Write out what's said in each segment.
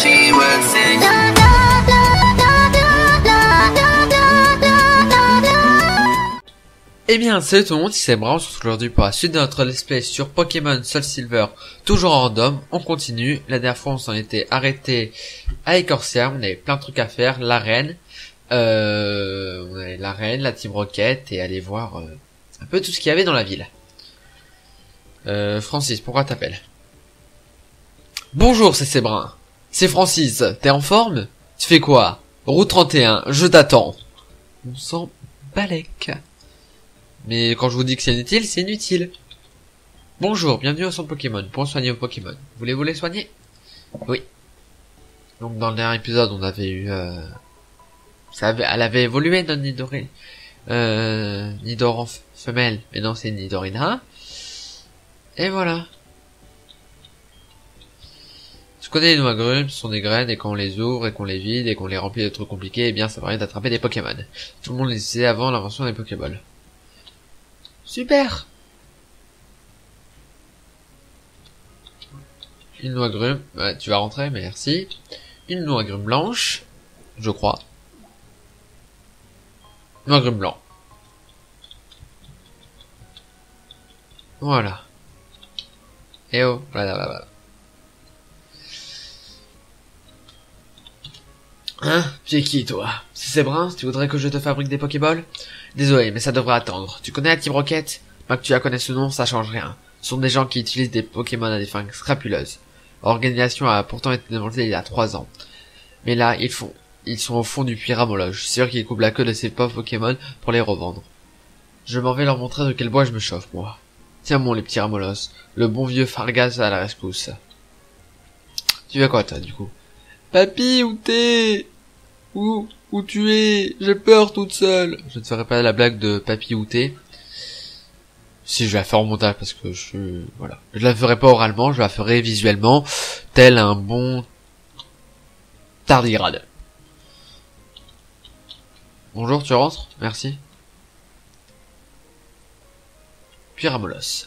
she would sing. Eh bien, salut tout le monde, c'est Brown, on se retrouve aujourd'hui pour la suite de notre let's play sur Pokémon Soul Silver, toujours en random, on continue, la dernière fois on s'en était arrêté à Ecorsia, on avait plein de trucs à faire, l'arène, euh, on avait l'arène, la Team Rocket, et aller voir euh, un peu tout ce qu'il y avait dans la ville. Euh, Francis, pourquoi t'appelles? Bonjour, c'est Sébrun. C'est Francis, t'es en forme? Tu fais quoi? Route 31, je t'attends. On s'en balèque. Mais quand je vous dis que c'est inutile, c'est inutile. Bonjour, bienvenue au centre Pokémon, pour soigner vos Pokémon. Voulez-vous les soigner? Oui. Donc dans le dernier épisode, on avait eu... Euh... Ça avait... Elle avait évolué, notre Nidoré. Euh... Nidoran femelle, mais non, c'est Nidorina. Et voilà. Tu connais les noix agrumes, ce sont des graines, et quand on les ouvre, et qu'on les vide, et qu'on les remplit de trucs compliqués, eh bien ça permet d'attraper des Pokémon. Tout le monde les utilisait avant l'invention des Pokéballs. Super Une noix agrume, ouais, tu vas rentrer, merci. Une noix agrume blanche, je crois. Noix agrume blanc. Voilà. Et oh, voilà, voilà, voilà. Hein Tu qui, toi? C'est Sébrun Tu voudrais que je te fabrique des Pokéballs? Désolé, mais ça devrait attendre. Tu connais la Team Rocket? Pas que tu la connaisses ou non, ça change rien. Ce sont des gens qui utilisent des Pokémon à des fins scrapuleuses. L'organisation a pourtant été démontée il y a trois ans. Mais là, ils font, ils sont au fond du pyramologe. C'est sûr qu'ils coupent la queue de ces pauvres Pokémon pour les revendre. Je m'en vais leur montrer de quel bois je me chauffe, moi. Tiens bon, les petits ramolos. Le bon vieux Fargas à la rescousse. Tu veux quoi, toi, du coup? Papy, où t'es? Où Où tu es? J'ai peur toute seule. Je ne ferai pas la blague de Papy t'es. Si je la faire en montage parce que je voilà, je la ferai pas oralement, je la ferai visuellement, tel un bon tardigrade. Bonjour, tu rentres? Merci. Pyramolos.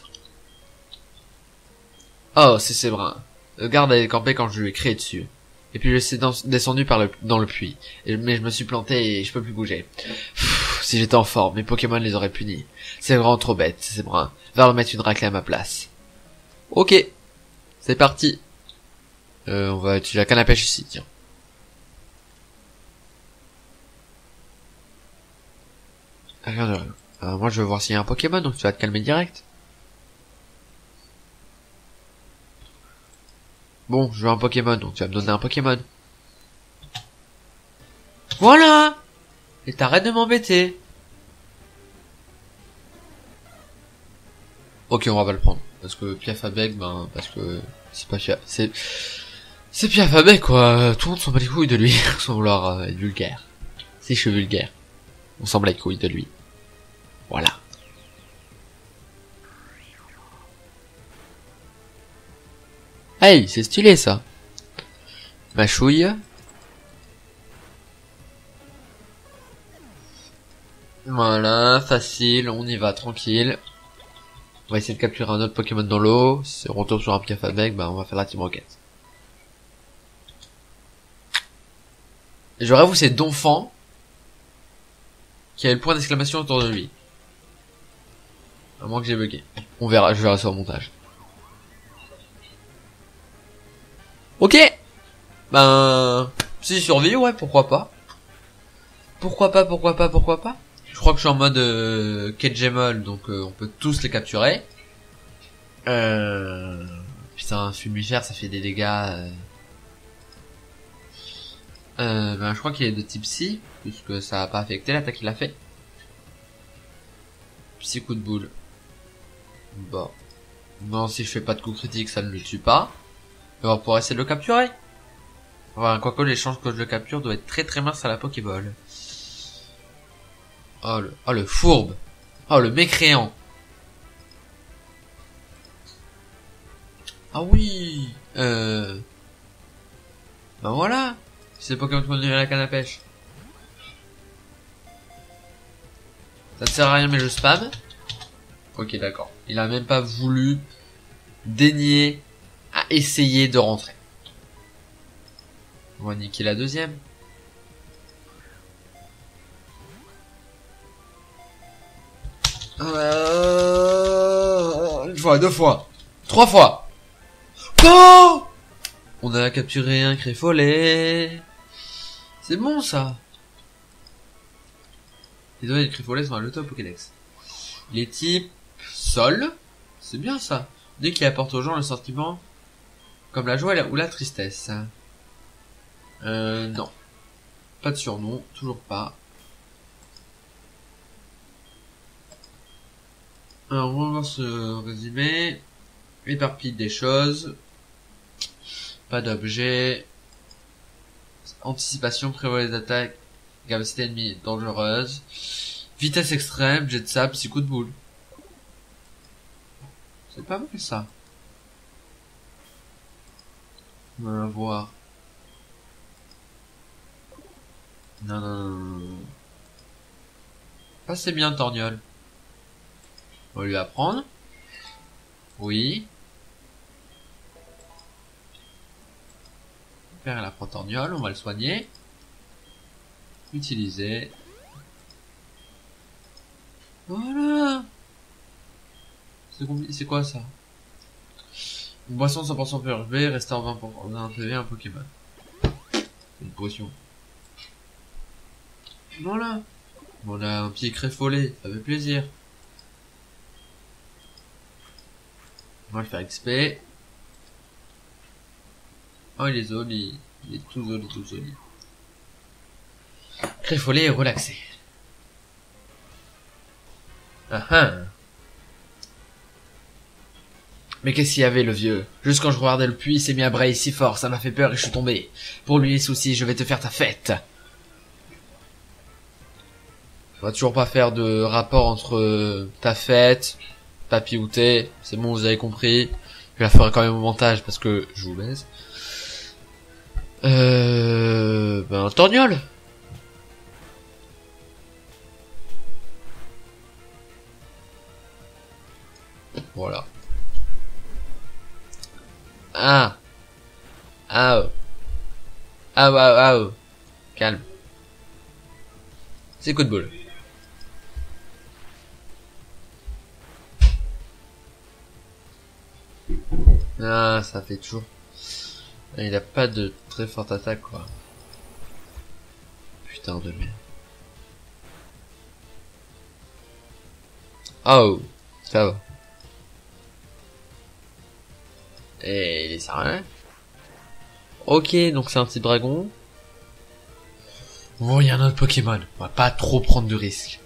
Oh, c'est Séverin. Le garde avait campé quand je lui ai crié dessus. Et puis je suis descendu par le, dans le puits. Mais je me suis planté et je peux plus bouger. Si j'étais en forme, mes Pokémon les auraient punis. C'est vraiment trop bête, c'est brun. Va leur mettre une raclée à ma place. Ok. C'est parti. Euh, on va utiliser la canne à pêche ici, tiens. Rien de. Euh, moi je veux voir s'il y a un Pokémon, donc tu vas te calmer direct. Bon, je veux un Pokémon, donc tu vas me donner un Pokémon. Voilà Et t'arrêtes de m'embêter. Ok, on va pas le prendre. Parce que Piafabec, ben, parce que c'est pas Pia... C'est... C'est Piafabec, quoi. Tout le monde s'en bat les couilles de lui, sans vouloir être vulgaire. Si je vulgaire. On s'en bat les couilles de lui. Voilà. Hey, c'est stylé ça. Ma chouille. Voilà, facile, on y va tranquille. On va essayer de capturer un autre Pokémon dans l'eau. Si on retourne sur un Piafabec, bah on va faire la Team Rocket. Et je rêve où c'est Donphan qui a le point d'exclamation autour de lui? À moins que j'ai bugué. On verra, je verrai ça au montage. Ok Ben... Si survie, ouais, pourquoi pas. Pourquoi pas, pourquoi pas, pourquoi pas Je crois que je suis en mode euh, donc euh, on peut tous les capturer. Euh... Putain, Fulmifère, ça fait des dégâts... Euh... Euh, ben, je crois qu'il est de type Psy, puisque ça a pas affecté l'attaque qu'il a fait. Psy coup de boule. Bon. Non, si je fais pas de coup critique, ça ne le tue pas. Va pouvoir essayer de le capturer. Enfin, quoique les chances que je le capture doivent être très très minces à la Pokéball. Oh le, oh le fourbe. Oh le mécréant. Ah oui. Euh. Ben voilà. C'est Pokémon qui m'ont donné la canne à pêche. Ça ne sert à rien mais je spam. Ok d'accord. Il a même pas voulu daigner à essayer de rentrer. On va niquer la deuxième. Euh... Une fois, deux fois, trois fois. Non On a capturé un créfolet. C'est bon ça. Les données de créfolet sont à l'auto Pokédex. Les types sol, c'est bien ça. Dès qu'il apporte aux gens le sentiment comme la joie ou la tristesse. Euh, non. Pas de surnom, toujours pas. Alors, on va voir ce résumé. Éparpille des choses. Pas d'objet. Anticipation, prévoit les attaques. Capacité ennemie dangereuse. Vitesse extrême, jet de sable, six coups de boule. C'est pas mal ça. On va voir. Non, non, non, non. Pas c'est bien, Torgnol. On va lui apprendre. Oui. Faire la Torgnol, on va le soigner. Utiliser. Voilà. C'est quoi ça? Boisson 100% PRB, restaure 20% d'un PV, un Pokémon. Une potion. Voilà. On a un pied créfolé, ça fait plaisir. On va le faire XP. Oh, il est joli. Il est tout joli, tout joli. Créfolé et relaxé. Ah ah. Mais qu'est-ce qu'il y avait, le vieux? Juste quand je regardais le puits, il s'est mis à brailler si fort, ça m'a fait peur et je suis tombé. Pour lui les soucis, je vais te faire ta fête. On va toujours pas faire de rapport entre euh, ta fête, papy ou thé. C'est bon, vous avez compris. Je la ferai quand même au montage parce que je vous baise. Euh... Ben, torgnole Voilà. Ah. Ah. Ah, ah, ah. Calme. C'est coup de boule. Ah, ça fait toujours. Il a pas de très forte attaque, quoi. Putain de merde. Oh, ça va. Et il est sérieux Ok, donc c'est un petit dragon. Bon, il y a un autre Pokémon. On va pas trop prendre de risques.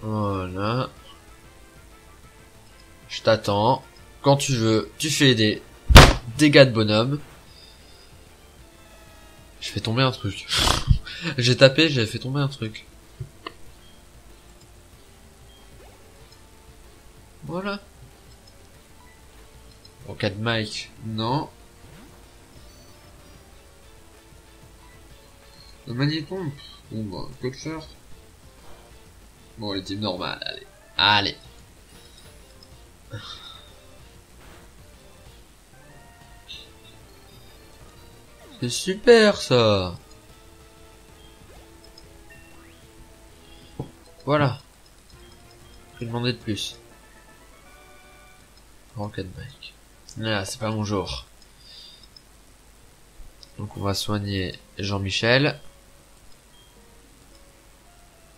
Voilà. Je t'attends. Quand tu veux, tu fais des dégâts de bonhomme. Je fais tomber un truc. j'ai tapé, j'ai fait tomber un truc. Voilà. En cas de Mike, non. Le magnéton, bon bah, que le faire Bon, les types normal, allez. Allez. C'est super ça Voilà. Je vais demander de plus. Rocket Bike. Là, c'est pas mon jour. Donc on va soigner Jean-Michel.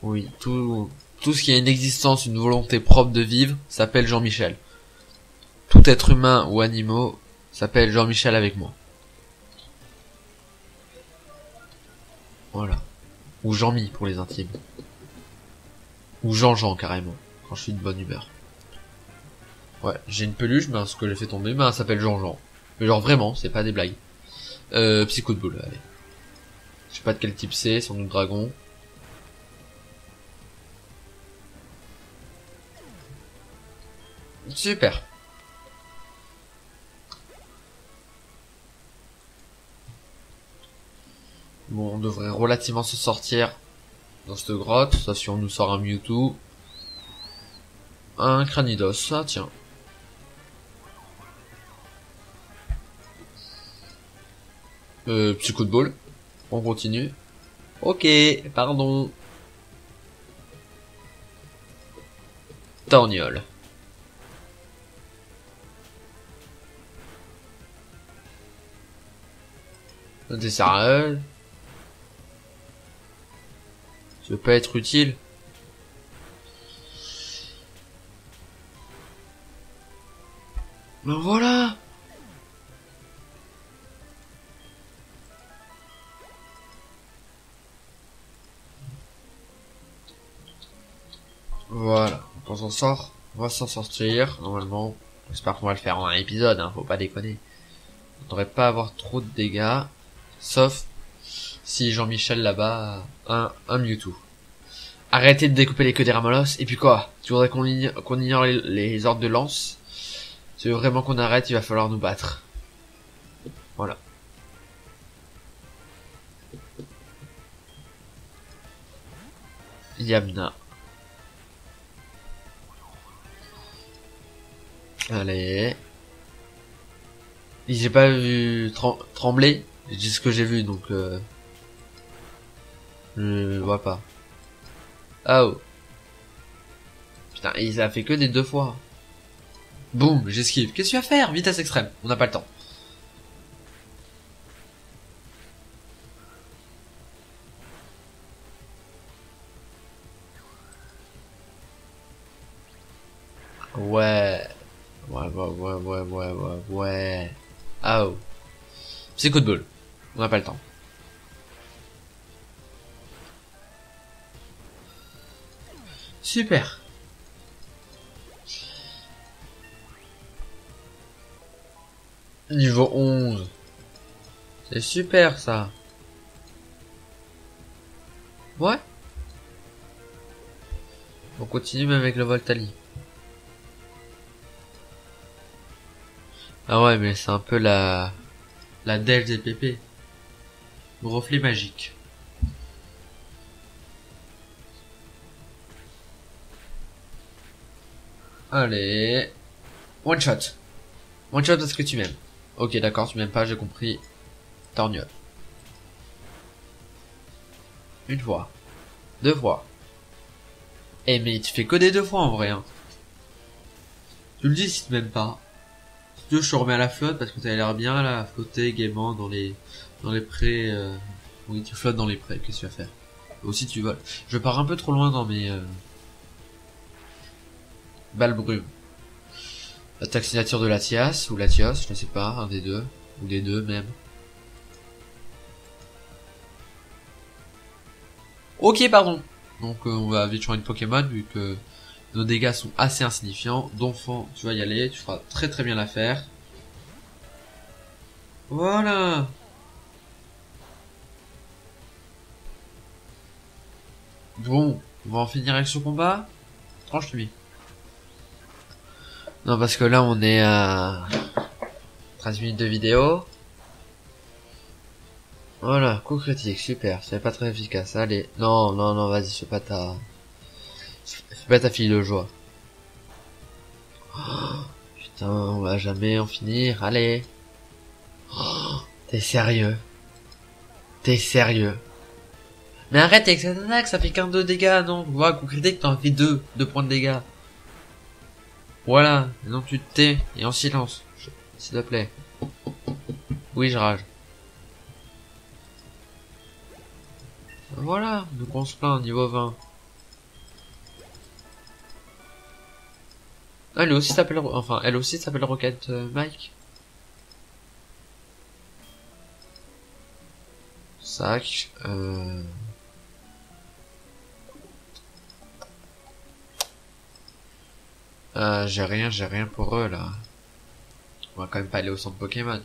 Oui, tout, tout ce qui a une existence, une volonté propre de vivre, s'appelle Jean-Michel. Tout être humain ou animaux s'appelle Jean-Michel avec moi. Voilà. Ou Jean-Mi pour les intimes. Ou Jean-Jean carrément, quand je suis de bonne humeur. Ouais, j'ai une peluche, ben ce que j'ai fait tomber, ben ça s'appelle Jean-Jean. Mais genre vraiment, c'est pas des blagues. Euh, psycho de boule, allez. Je sais pas de quel type c'est, sans doute dragon. Super. Bon, on devrait relativement se sortir dans cette grotte, sauf si on nous sort un Mewtwo. un cranidos, ça tiens. Euh, petit coup de bol. On continue. Ok, pardon. Torgnole. T'es sérieux Tu veux pas être utile Ben Voilà, on va s'en sortir, normalement. J'espère qu'on va le faire en un épisode, hein, faut pas déconner. On devrait pas avoir trop de dégâts, sauf si Jean-Michel là-bas un, un Mewtwo. Arrêtez de découper les queues des Ramolos, et puis quoi? Tu voudrais qu'on ignore, qu'on ignore les, les ordres de lance? Tu veux vraiment qu'on arrête, il va falloir nous battre. Voilà. Yamna. Allez. J'ai pas vu trem- trembler. J'ai dit ce que j'ai vu donc euh... je vois pas. Oh. Putain, il a fait que des deux fois. Boum, j'esquive. Qu'est-ce que tu vas faire? Vitesse extrême. On n'a pas le temps. C'est coup de bol. On n'a pas le temps. Super. Niveau 11. C'est super ça. Ouais. On continue même avec le Voltali. Ah ouais, mais c'est un peu la... La Delge des PP. Reflet magique. Allez. One shot. One shot parce que tu m'aimes. Ok, d'accord, tu m'aimes pas, j'ai compris. Torgnole. Une fois. Deux fois. Eh mais tu fais que des deux fois en vrai. Hein. Tu le dis si tu m'aimes pas. Je te remets à la flotte parce que t'as l'air bien là, à flotter gaiement dans les dans prés. euh, Oui, tu flottes dans les prés. Qu'est-ce que tu vas faire? Aussi tu voles. Je pars un peu trop loin dans mes euh... balles brumes. Attaque signature de Latias ou Latios, je ne sais pas, un des deux ou des deux même. Ok, pardon. Donc euh, on va vite changer de Pokémon vu que nos dégâts sont assez insignifiants. D'enfant, tu vas y aller, tu feras très très bien l'affaire. Voilà. Bon, on va en finir avec ce combat. Tranche-lui. Non, parce que là on est à 13 minutes de vidéo. Voilà, coup critique, super, c'est pas très efficace, allez. Non, non, non, vas-y, fais pas ta... Fais pas ta fille de joie. Oh, putain, on va jamais en finir, allez. Oh, T'es sérieux T'es sérieux Mais arrête avec cette attaque, ça fait qu'un 2 dégâts, non Voilà, coup critique, t'en fais 2, 2 points de dégâts. Voilà, et donc tu te tais, et en silence, s'il te plaît. Oui, je rage. Voilà, donc on se plaint, niveau 20. Elle aussi s'appelle, enfin, elle aussi s'appelle Rocket euh, Mike. Sac, euh... Euh, j'ai rien, j'ai rien pour eux, là. On va quand même pas aller au centre Pokémon.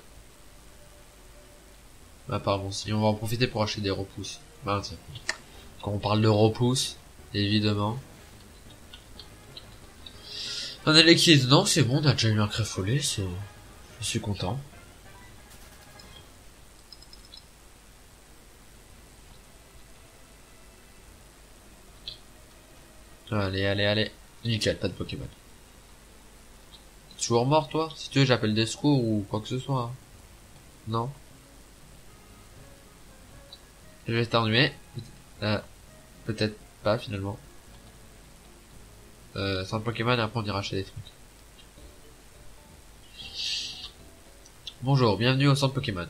Ah, pardon, si on va en profiter pour acheter des repousses. Bah. Quand on parle de repousses, évidemment. Un électrique, non, c'est bon, on a déjà eu un crève c'est... Je suis content. Allez, allez, allez. Nickel, pas de Pokémon. Toujours mort, toi? Si tu veux, j'appelle des secours ou quoi que ce soit. Non? Je vais éternuer. Euh, Peut-être pas, finalement. Euh, c'est un Pokémon et après on ira acheter des trucs. Bonjour, bienvenue au centre Pokémon.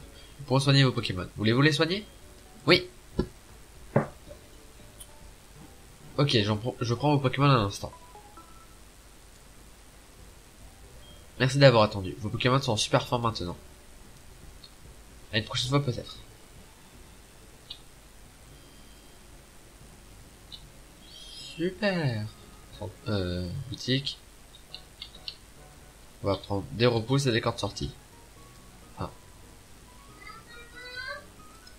Pour soigner vos Pokémon. Voulez-vous les soigner? Oui. Ok, je prends vos Pokémon un instant. Merci d'avoir attendu. Vos Pokémon sont en super forme maintenant. À une prochaine fois peut-être. Super. Euh, boutique. On va prendre des repousses et des cordes sorties. Ah.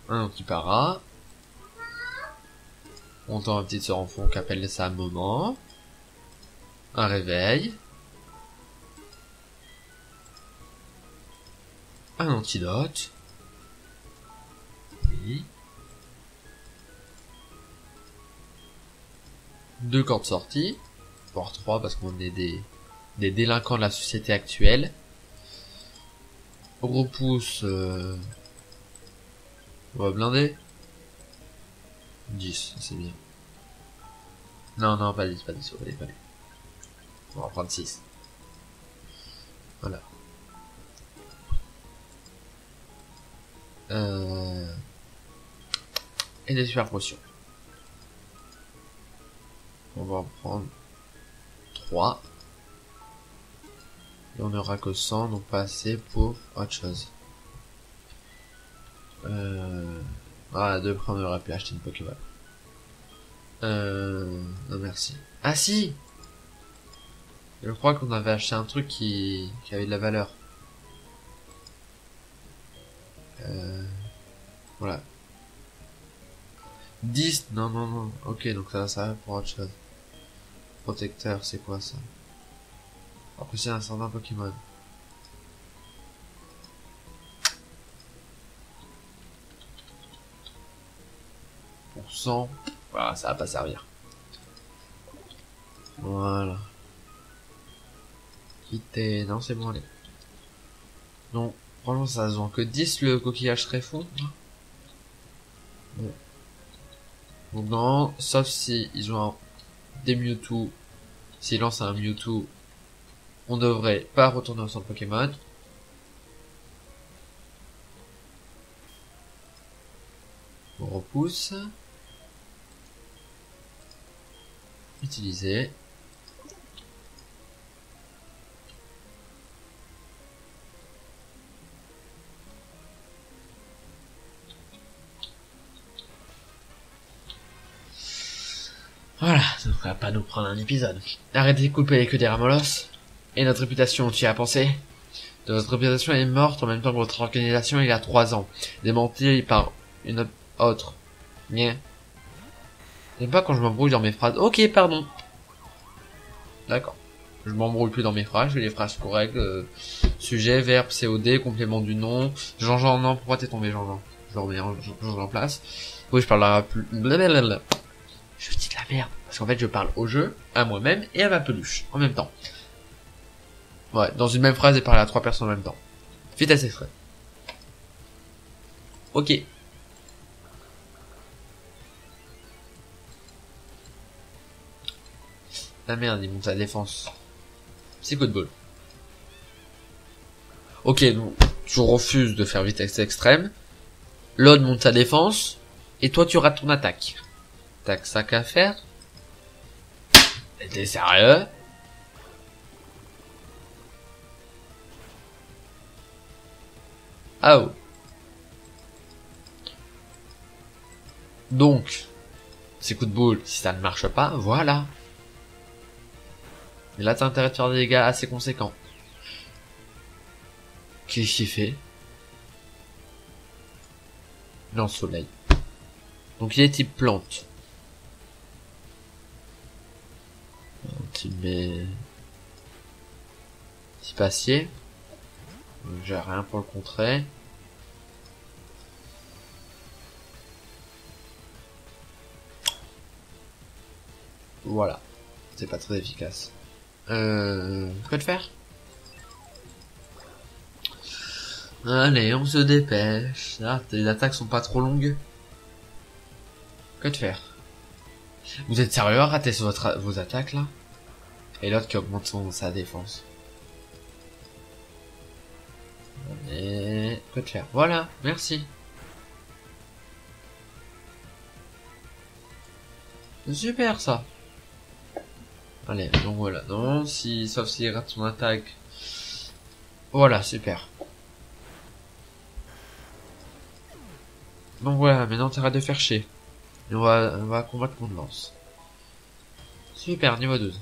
Un Antipara. On entend un petit sœur en fond qui appelle ça un moment. Un réveil. Un antidote. Oui. Deux cordes sorties. Voire trois parce qu'on est des, des délinquants de la société actuelle. Repousse, euh... On va blinder. 10, c'est bien. Non, non, pas 10, pas 10, allez, pas. On va prendre 6. Voilà. Euh... Et des super potions. On va en prendre 3. Et on n'aura que 100, donc pas assez pour autre chose. Euh... Ah, deux près on aurait pu acheter une Pokéball. Euh... Non merci. Ah si Je crois qu'on avait acheté un truc qui, qui avait de la valeur. Euh... Voilà. 10 Non, non, non. Ok, donc ça, ça va pour autre chose. Protecteur, c'est quoi ça? Après, c'est un certain Pokémon. Pour 100, voilà, ça va pas servir. Voilà. Quitter, non, c'est bon, allez. Non, franchement, ça se vend que 10 le coquillage très fond. Bon. Donc non, sauf si ils ont un- des Mewtwo. S'ils lancent un Mewtwo, on devrait pas retourner au centre Pokémon. On repousse. Utiliser. Voilà, ça ne va pas nous prendre un épisode. Arrêtez de couper que des ramolos. Et notre réputation, tu y as pensé? De Votre réputation est morte en même temps que votre organisation il y a trois ans. Démentie par une autre. Bien. J'aime pas quand je m'embrouille dans mes phrases. Ok, pardon. D'accord. Je m'embrouille plus dans mes phrases, je fais les phrases correctes. euh, sujet, verbe, COD, complément du nom. Jean-Jean, non, pourquoi t'es tombé Jean-Jean? Je remets en, je, je le remplace. Oui, je parlerai plus... Je dis de la merde. Parce qu'en fait, je parle au jeu, à moi-même et à ma peluche, en même temps. Ouais, dans une même phrase et parler à trois personnes en même temps. Vitesse extrême. Ok. La merde, il monte sa défense. C'est coup de bol. Ok, donc, tu refuses de faire vitesse extrême. L'autre monte sa défense. Et toi, tu rates ton attaque. T'as que ça qu'à faire. T'es sérieux? Ah oh. Donc, ces coups de boule, si ça ne marche pas, voilà. Et là, t'as intérêt de faire des dégâts assez conséquents. Qu'est-ce qu'il fait? Lance soleil. Donc il est type plante. Tu mets... Acier. Donc, J'ai rien pour le contrer. Voilà. C'est pas très efficace. Euh... Quoi de faire? Allez, on se dépêche. Ah, les attaques sont pas trop longues. Que de faire? Vous êtes sérieux à rater votre, vos attaques là? Et l'autre qui augmente son, sa défense. Que de faire Voilà, merci. Super ça. Allez, donc voilà. Non, si, sauf s'il rate son attaque. Voilà, super. Donc voilà, maintenant t'arrêtes de faire chier. On va, on va combattre mon lance. Super, niveau 12.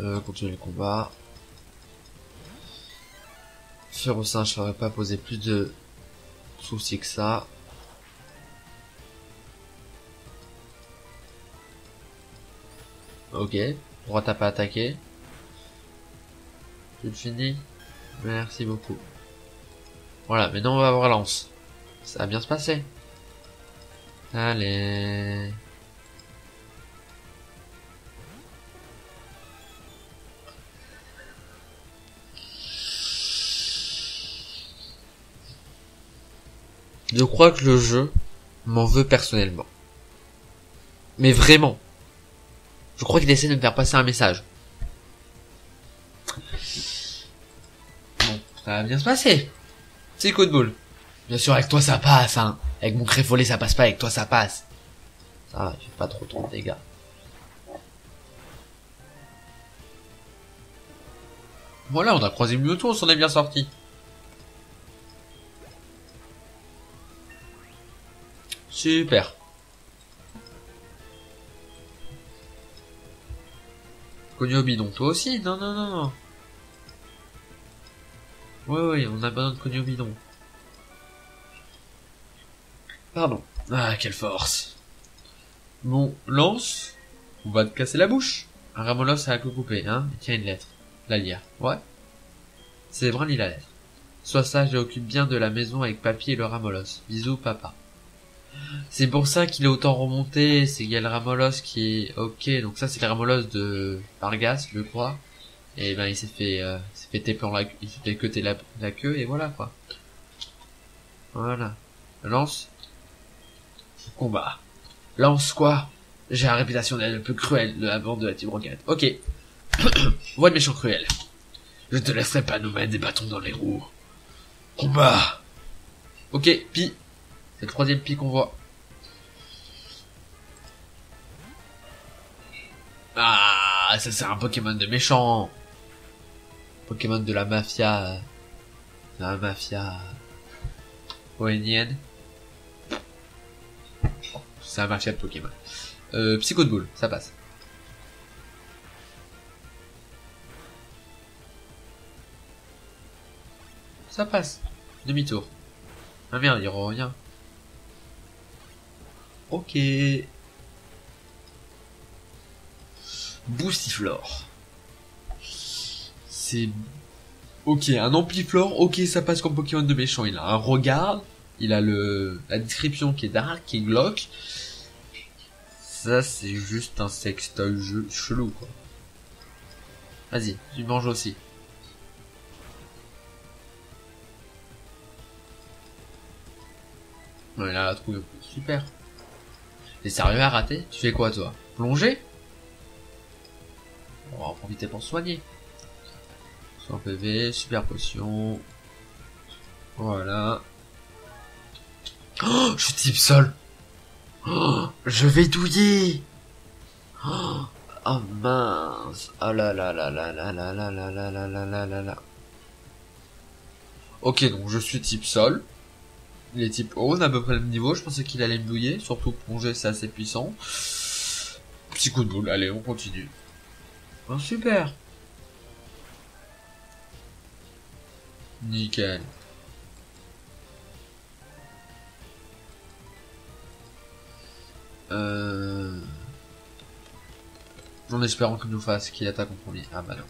Euh, continuer le combat. Singe, ça aurait pas posé plus de soucis que ça. Ok, pourquoi t'as pas attaqué Tu le finis Merci beaucoup. Voilà, maintenant on va avoir lance. Ça va bien se passer. Allez. Je crois que le jeu m'en veut personnellement. Mais vraiment. Je crois qu'il essaie de me faire passer un message. Bon, ça va bien se passer. C'est coup de boule. Bien sûr, avec toi ça passe, hein. Avec mon créfolé ça passe pas, avec toi ça passe. Ça va, j'ai pas trop trop de dégâts. Voilà, on a croisé le Mewtwo, on s'en est bien sorti. Super. Cogno bidon, toi aussi Non, non, non, non. Oui, oui, on a besoin de Cogno bidon. Pardon. Ah, quelle force. Bon, lance. On va te casser la bouche. Un ramolos à la queue coupée, hein. tiens une lettre. La lire. Ouais. C'est vraiment la lettre. Sois sage et occupe bien de la maison avec papy et le ramolos. Bisous, papa. C'est pour ça qu'il est autant remonté, c'est qu'il y a le Ramolos qui est ok, donc ça c'est le Ramolos de Vargas, je crois. Et ben il s'est fait, euh, s'est fait taper la, il s'est fait cuter la, la queue et voilà quoi. Voilà. Lance. Combat. Lance quoi? J'ai la réputation d'être le plus cruel de la bande de la Team. Ok. Voix de méchant cruel. Je te laisserai pas nous mettre des bâtons dans les roues. Combat. Ok, Pi. C'est le troisième pic qu'on voit. Ah, ça c'est un Pokémon de méchant. Pokémon de la mafia. La mafia. Oenienne. C'est un mafia de Pokémon. Euh, Psycho de boule, ça passe. Ça passe. Demi-tour. Ah merde, il revient. Ok. Boostiflore. C'est... Ok, un Ampliflore, ok, ça passe comme Pokémon de méchant. Il a un regard, il a le la description qui est dark, qui est glauque. Ça, c'est juste un sextoy chelou, quoi. Vas-y, tu manges aussi. Ouais, là, la trouvé. Super. T'es sérieux à rater? Tu fais quoi toi? Plonger? On va en profiter pour soigner. Soin PV, super potion. Voilà. Oh, je type sol. Oh, je vais douiller. Oh, oh mince. Oh là là là là là là là là là là là Ok, donc je suis type sol. Il est type haut, on a à peu près le même niveau. Je pensais qu'il allait me douiller, surtout plonger, c'est assez puissant. Petit coup de boule, allez, on continue. Oh, super. Nickel. Euh... En espérant qu'il nous fasse qu'il attaque en premier. Ah bah non.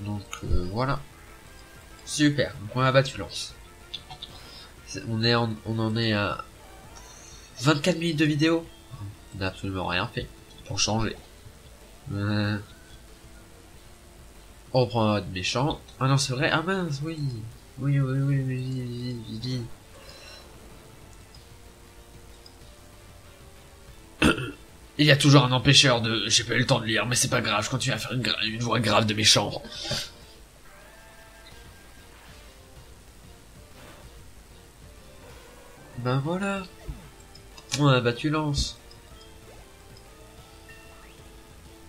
Donc euh, voilà. Super, donc on a battu lance. On, est on en est à 24 minutes de vidéo. n'a absolument rien fait pour changer. Euh... On reprend un méchant. Ah non, c'est vrai. Ah mince, oui. Oui, oui, oui, oui, oui, oui, oui. Il y a toujours un empêcheur de... J'ai pas eu le temps de lire, mais c'est pas grave, je continue à faire une, une voix grave de méchant. Ben voilà. Ouais, bah tu lances.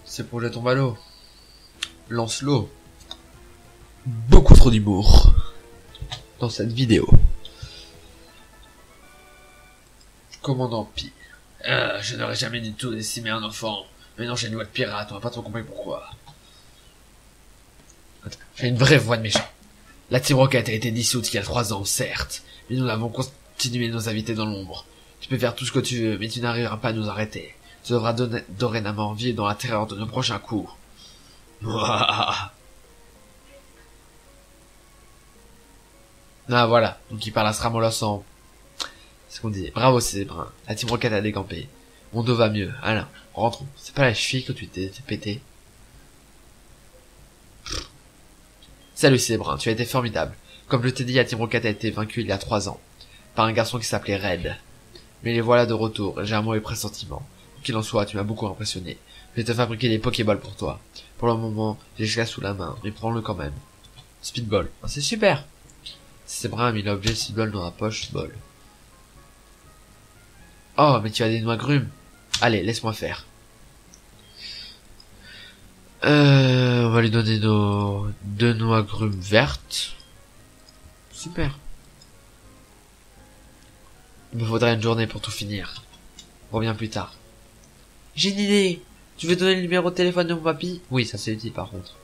C'est pour jeter ton ballot. Lance l'eau. Beaucoup trop d'humour. Dans cette vidéo. Commandant Pi. Euh, je n'aurais jamais du tout décimé un enfant. Mais non, j'ai une voix de pirate, on va pas trop compris pourquoi. J'ai une vraie voix de méchant. La Team Rocket a été dissoute il y a trois ans, certes. Mais nous avons continué nos invités dans l'ombre. Tu peux faire tout ce que tu veux, mais tu n'arriveras pas à nous arrêter. Donner- dorénavant vivre dans la terreur de nos prochains coups. Ah voilà, donc il parle à Sramolos en... C'est ce qu'on disait. Bravo c'est brun. La Team Rocket a décampé. Mon dos va mieux. Alain, rentrons. C'est pas la cheville que tu t'es t'es pété. Salut c'est brun, tu as été formidable. Comme je t'ai dit, la Team Rocket a été vaincue il y a trois ans. Par un garçon qui s'appelait Red. Mais les voilà de retour, et j'ai un mauvais pressentiment. Qu'il en soit, tu m'as beaucoup impressionné. Je vais te fabriquer des Pokéballs pour toi. Pour le moment, j'ai jusqu'à sous la main, mais prends-le quand même. Speedball. Ah, c'est super. Brun a mis l'objet Speedball dans la poche ball. Oh, mais tu as des noix grumes. Allez, laisse-moi faire. Euh, on va lui donner nos deux noix grumes vertes. Super. Il me faudrait une journée pour tout finir. Reviens plus tard. J'ai une idée. Tu veux donner le numéro de téléphone de mon papy Oui, ça c'est utile par contre.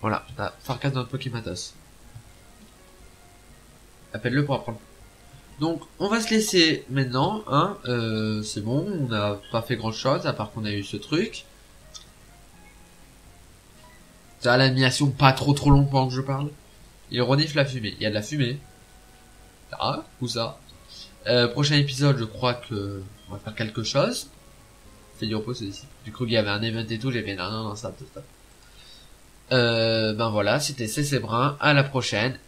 Voilà, t'as Farkas dans notre Pokématos. Appelle-le pour apprendre. Donc, on va se laisser maintenant, hein. Euh, c'est bon, on n'a pas fait grand chose à part qu'on a eu ce truc. Ça l'animation pas trop trop long pendant que je parle. Il renifle la fumée. Il y a de la fumée. Ah, où ça? Euh, Prochain épisode, je crois que on va faire quelque chose. C'est du repos, c'est ici. Du coup, il y avait un event et tout, j'ai fait non, non, non, stop, stop. Euh, ben voilà, c'était CC Brun. À la prochaine